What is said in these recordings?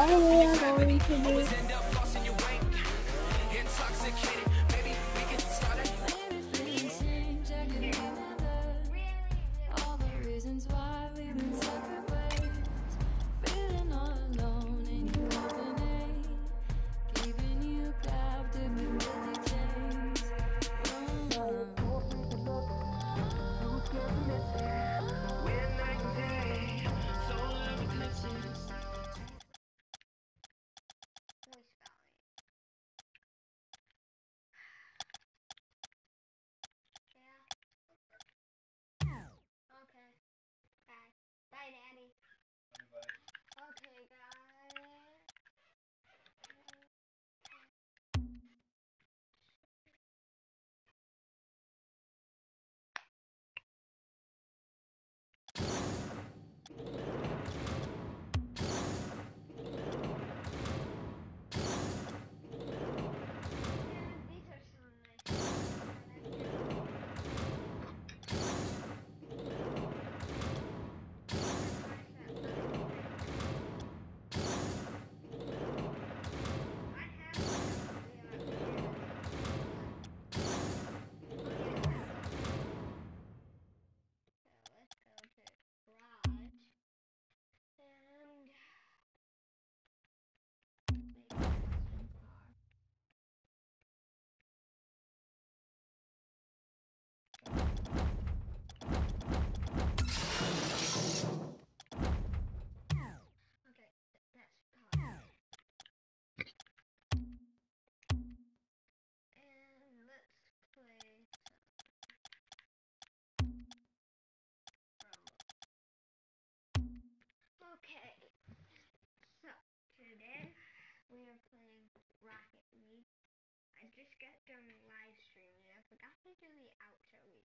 all the way on, all do. me. I just got done live streaming. I forgot to do the outro music.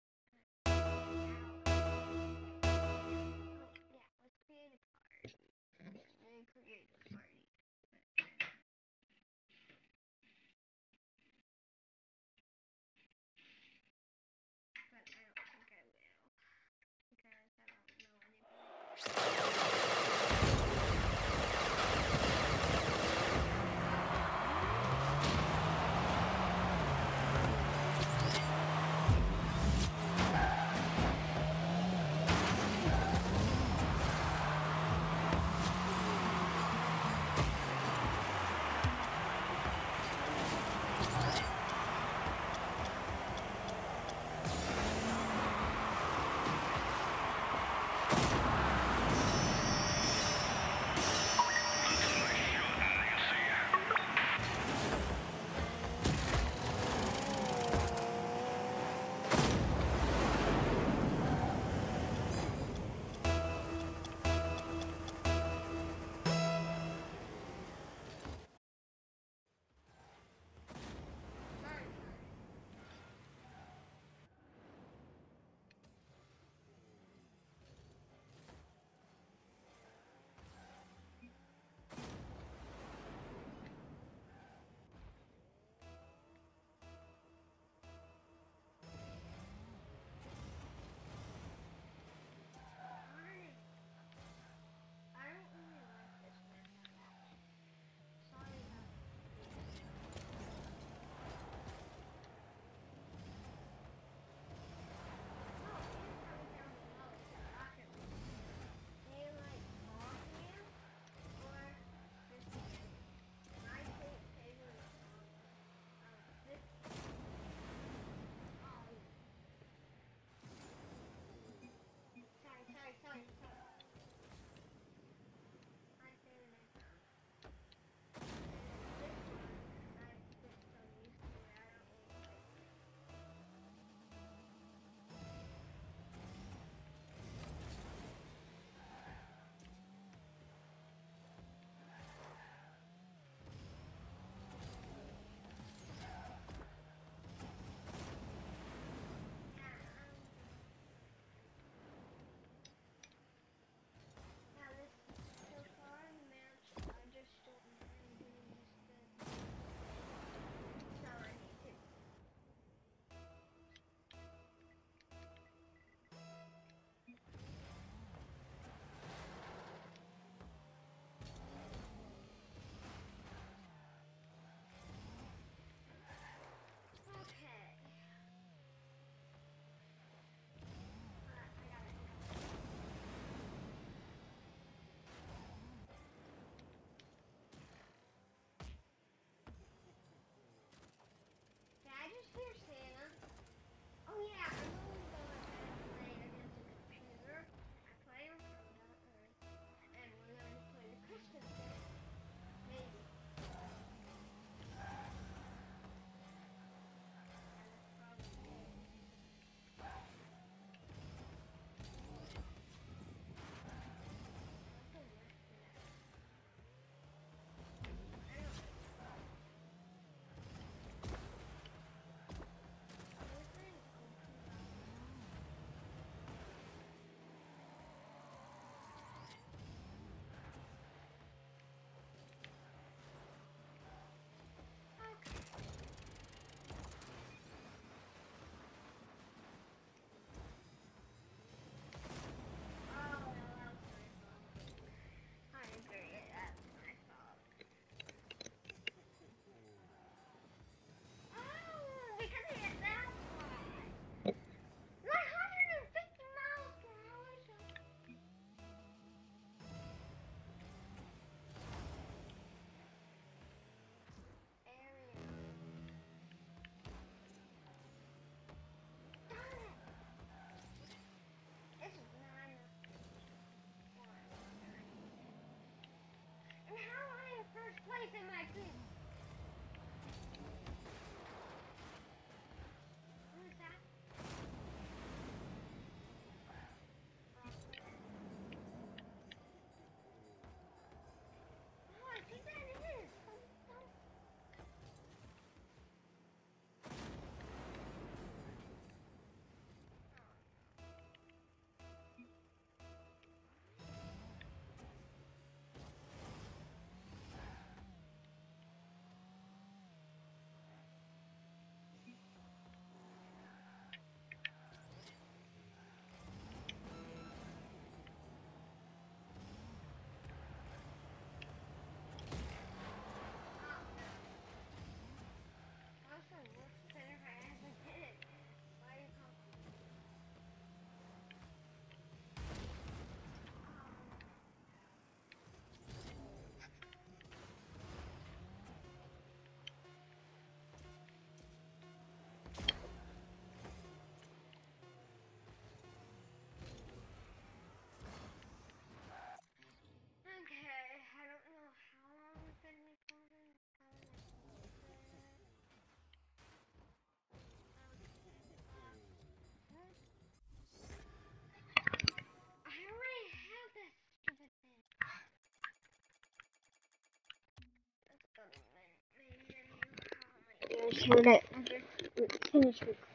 Record it after we finish recording. An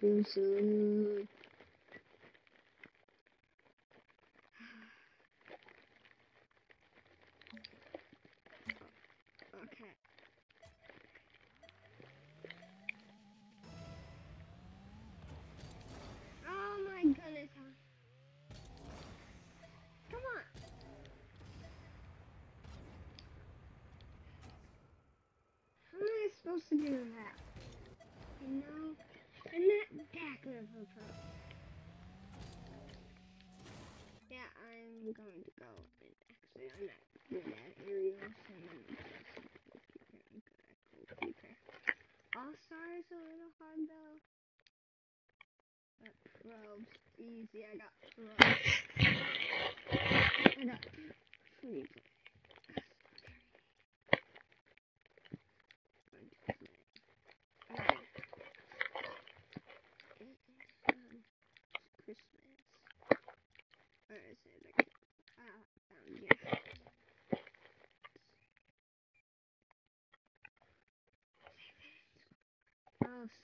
不是 easy. I got probes. I got free.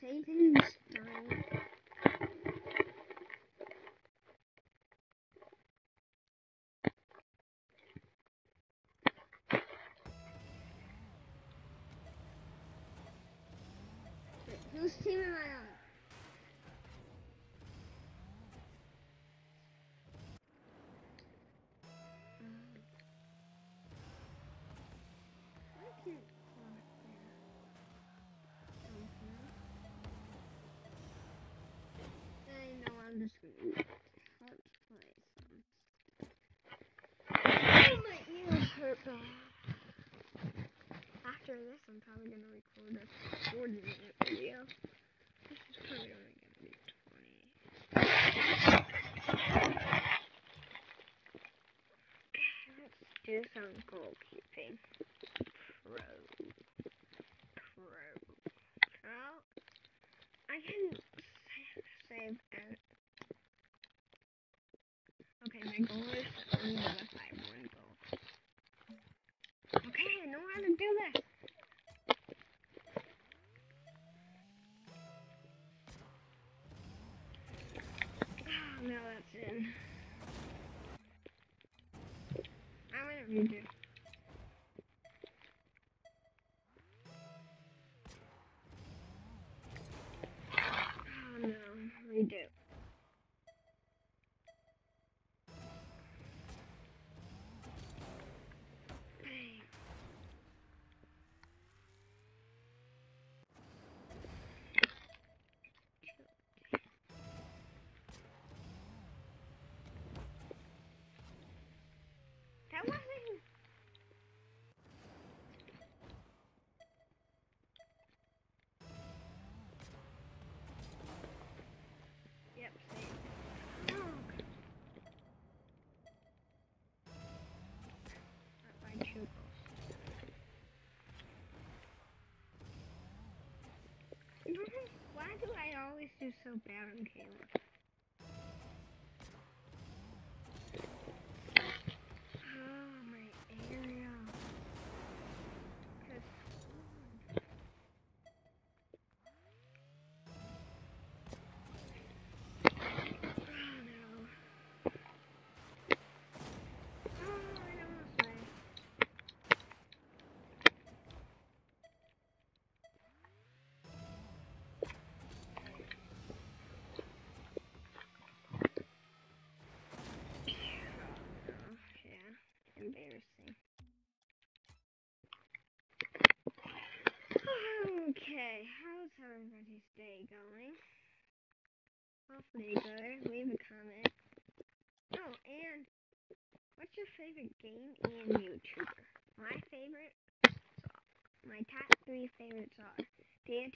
Christmas. Where just gonna let's play some. Oh, my ears hurt bad. After this, I'm probably gonna record a 40 minute video. This is probably gonna be 20. Let's do some goalkeeping. Pro. Pro. Oh, I can sa- save and. Okay, my goal is to only a 5 1 goal. Okay, I know how to do this. Oh, now that's in. I'm gonna redo. Do so bad on Caleb?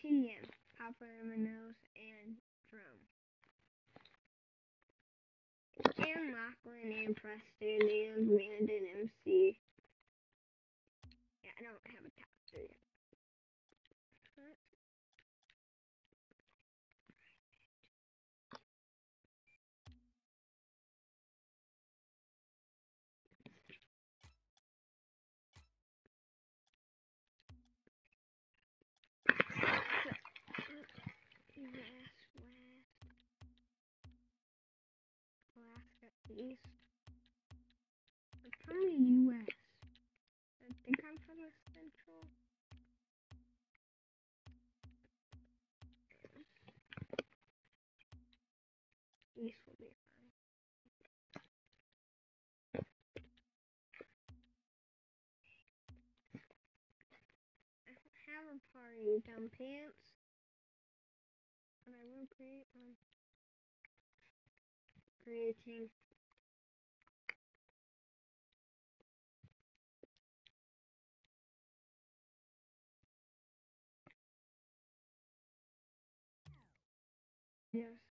Dancing Yam, Minos, and Drum. And Lachlan and Preston and Brandon MC. Yeah, I don't have a top three. But West, West. I'm from the U.S. I think I'm from the Central. East will be fine. I don't have a party, dumb pants. But I will create one. Creating. Yes.